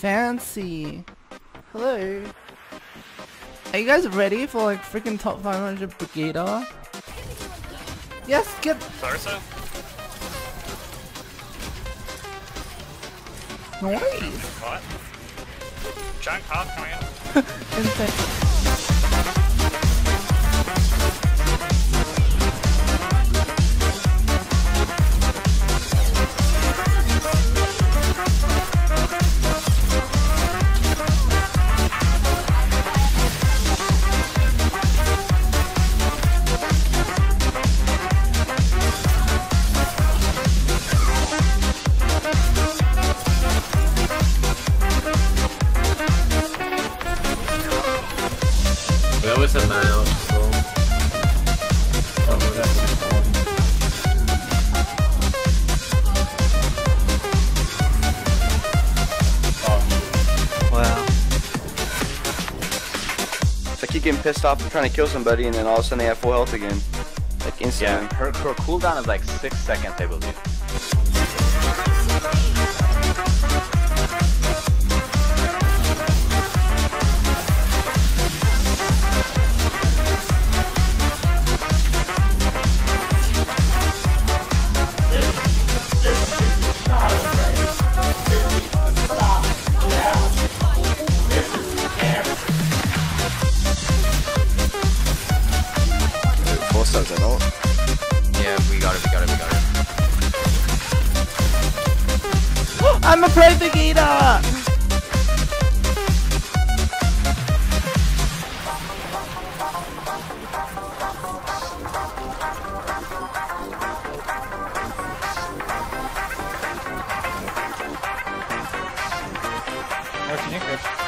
Fancy. Hello. Are you guys ready for like freaking top 500 Brigader? Yes, get. Clarissa? Noise. What? Giant cop coming in. Insane. We always have so. Wow. It's like you getting pissed off and trying to kill somebody, and then all of a sudden they have full health again. Like instantly. Yeah, her, her cooldown is like six seconds, I believe. I'm a pro Brigader! Day one,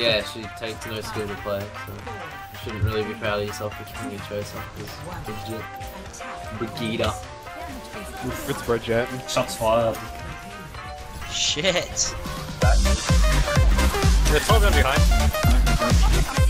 Yeah, she takes no skill to play, so you shouldn't really be proud of yourself for kicking your choice off because legit. Brigida. It's Bridget. Shots fired. Shit. They're 12 men behind.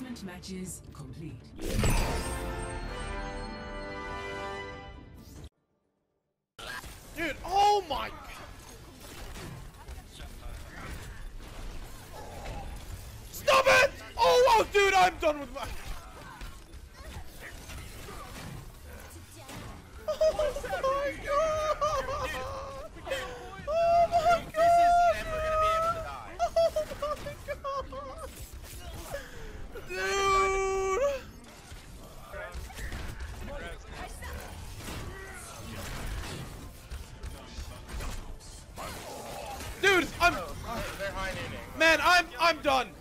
Placement matches complete. Dude, oh my... Stop it! Oh, wow, dude, I'm done with my... I'm done.